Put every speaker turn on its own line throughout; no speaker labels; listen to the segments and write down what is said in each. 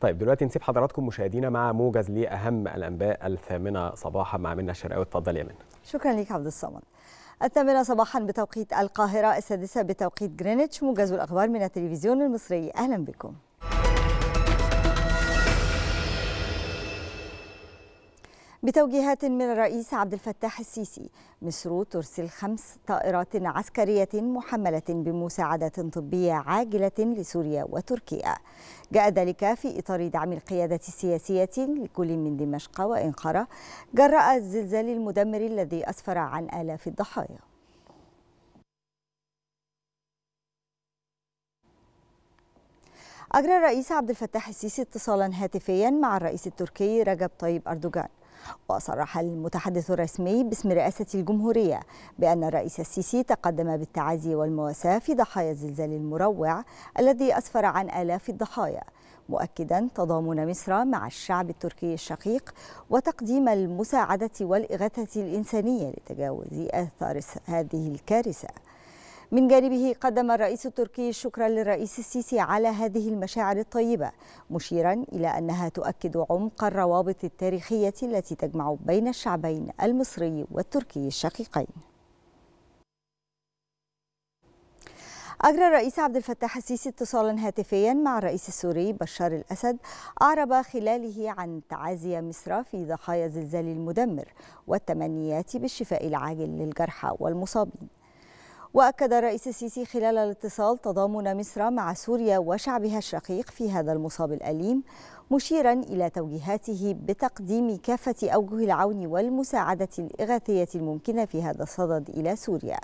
طيب دلوقتي نسيب حضراتكم مشاهدينا مع موجز لأهم الأنباء الثامنة صباحا مع منى الشرقاوي. اتفضل يا منى
شكرا لك عبد الصمد. الثامنة صباحا بتوقيت القاهرة السادسة بتوقيت جرينتش موجز الأخبار من التلفزيون المصري. أهلا بكم. بتوجيهات من الرئيس عبد الفتاح السيسي. مصر ترسل خمس طائرات عسكرية محملة بمساعدات طبية عاجلة لسوريا وتركيا. جاء ذلك في إطار دعم القيادة السياسية لكل من دمشق وإنقرة. جراء الزلزال المدمر الذي أسفر عن آلاف الضحايا. أجرى الرئيس عبد الفتاح السيسي اتصالا هاتفيا مع الرئيس التركي رجب طيب أردوغان. وصرح المتحدث الرسمي باسم رئاسة الجمهورية بأن الرئيس السيسي تقدم بالتعازي والمواساة في ضحايا الزلزال المروع الذي أسفر عن آلاف الضحايا مؤكدا تضامن مصر مع الشعب التركي الشقيق وتقديم المساعدة والإغاثة الإنسانية لتجاوز آثار هذه الكارثة. من جانبه قدم الرئيس التركي الشكر للرئيس السيسي على هذه المشاعر الطيبة مشيرا إلى أنها تؤكد عمق الروابط التاريخية التي تجمع بين الشعبين المصري والتركي الشقيقين. أجرى الرئيس عبد الفتاح السيسي اتصالا هاتفيا مع الرئيس السوري بشار الأسد أعرب خلاله عن تعازي مصر في ضحايا الزلزال المدمر والتمنيات بالشفاء العاجل للجرحى والمصابين. وأكد الرئيس السيسي خلال الاتصال تضامن مصر مع سوريا وشعبها الشقيق في هذا المصاب الأليم مشيرا إلى توجيهاته بتقديم كافة أوجه العون والمساعدة الإغاثية الممكنة في هذا الصدد إلى سوريا.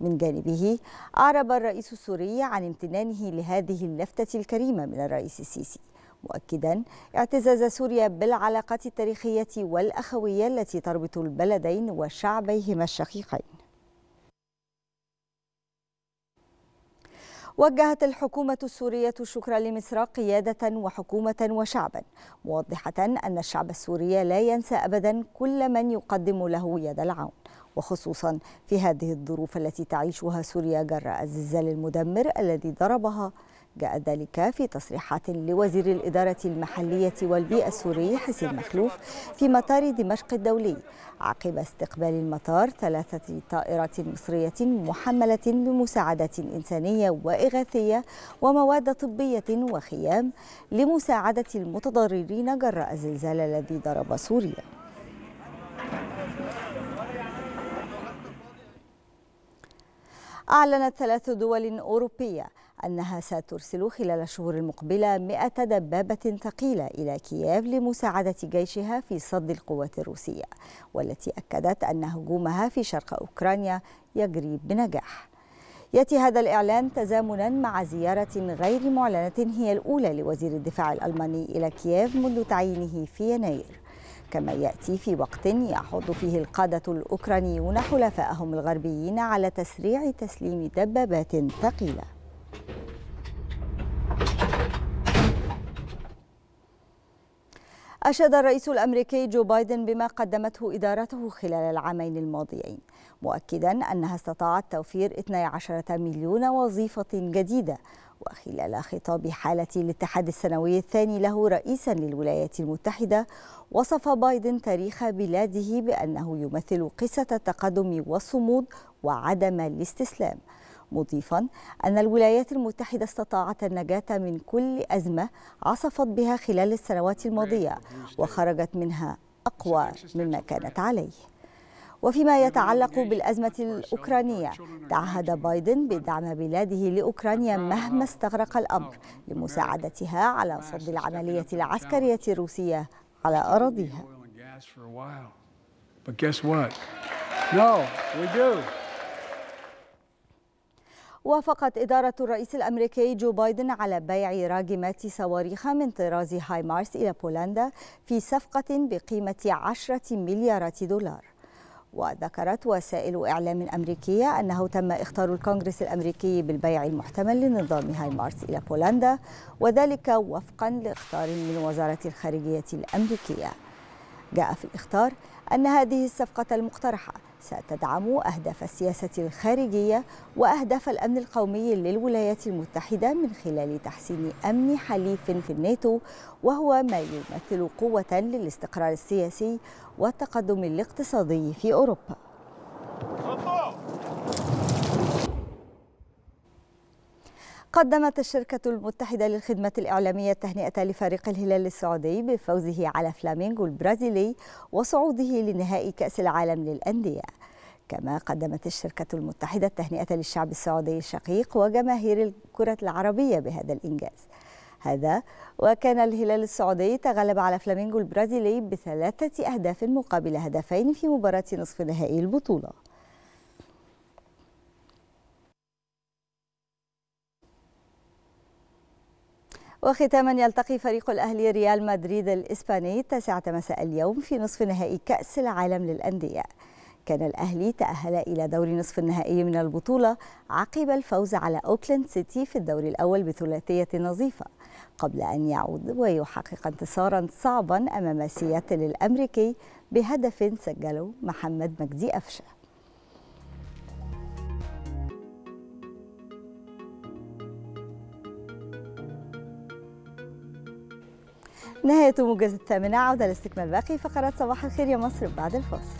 من جانبه أعرب الرئيس السوري عن امتنانه لهذه اللفتة الكريمة من الرئيس السيسي مؤكدا اعتزاز سوريا بالعلاقات التاريخية والأخوية التي تربط البلدين وشعبيهما الشقيقين. وجهت الحكومة السورية الشكر لمصر قيادة وحكومة وشعبا موضحة أن الشعب السوري لا ينسى أبدا كل من يقدم له يد العون. وخصوصا في هذه الظروف التي تعيشها سوريا جراء الزلزال المدمر الذي ضربها جاء ذلك في تصريحات لوزير الإدارة المحلية والبيئة السوري حسين مخلوف في مطار دمشق الدولي عقب استقبال المطار ثلاثة طائرات مصرية محملة بمساعدات إنسانية وإغاثية ومواد طبية وخيام لمساعدة المتضررين جراء الزلزال الذي ضرب سوريا. أعلنت ثلاث دول أوروبية أنها سترسل خلال الشهور المقبلة 100 دبابة ثقيلة إلى كييف لمساعدة جيشها في صد القوات الروسية والتي أكدت أن هجومها في شرق أوكرانيا يجري بنجاح. يأتي هذا الإعلان تزامنا مع زيارة غير معلنة هي الأولى لوزير الدفاع الألماني إلى كييف منذ تعيينه في يناير. كما يأتي في وقت يحض فيه القادة الأوكرانيون حلفائهم الغربيين على تسريع تسليم دبابات ثقيلة. أشاد الرئيس الأمريكي جو بايدن بما قدمته إدارته خلال العامين الماضيين مؤكدا أنها استطاعت توفير 12 مليون وظيفة جديدة وخلال خطاب حالة الاتحاد السنوي الثاني له رئيسا للولايات المتحدة وصف بايدن تاريخ بلاده بأنه يمثل قصة التقدم والصمود وعدم الاستسلام. مضيفا أن الولايات المتحدة استطاعت النجاة من كل أزمة عصفت بها خلال السنوات الماضية وخرجت منها أقوى مما كانت عليه وفيما يتعلق بالأزمة الأوكرانية تعهد بايدن بدعم بلاده لأوكرانيا مهما استغرق الأمر لمساعدتها على صد العملية العسكرية الروسية على أراضيها
But guess what? No, we do.
وافقت إدارة الرئيس الأمريكي جو بايدن على بيع راجمات صواريخ من طراز هاي مارس إلى بولندا في صفقة بقيمة عشرة مليارات دولار. وذكرت وسائل إعلام أمريكية أنه تم إخطار الكونغرس الأمريكي بالبيع المحتمل لنظام هاي مارس إلى بولندا وذلك وفقا لاختار من وزارة الخارجية الأمريكية. جاء في الإخطار أن هذه الصفقة المقترحة ستدعم أهداف السياسة الخارجية وأهداف الأمن القومي للولايات المتحدة من خلال تحسين أمن حليف في الناتو وهو ما يمثل قوة للاستقرار السياسي والتقدم الاقتصادي في أوروبا. قدمت الشركة المتحدة للخدمات الإعلامية التهنئة لفريق الهلال السعودي بفوزه على فلامينغو البرازيلي وصعوده لنهائي كأس العالم للأندية. كما قدمت الشركة المتحدة التهنئة للشعب السعودي الشقيق وجماهير الكرة العربية بهذا الإنجاز. هذا وكان الهلال السعودي تغلب على فلامينغو البرازيلي بثلاثة أهداف مقابل هدفين في مباراة نصف نهائي البطولة. وختاما يلتقي فريق الأهلي ريال مدريد الإسباني التاسعة مساء اليوم في نصف نهائي كأس العالم للأندية. كان الأهلي تأهل إلى دور نصف النهائي من البطولة عقب الفوز على أوكلاند سيتي في الدور الأول بثلاثية نظيفة قبل أن يعود ويحقق انتصارا صعبا أمام سياتل الأمريكي بهدف سجله محمد مجدي أفشة. نهاية موجز الثامنة عودة لاستكمال باقي فقرات صباح الخير يا مصر بعد الفاصل.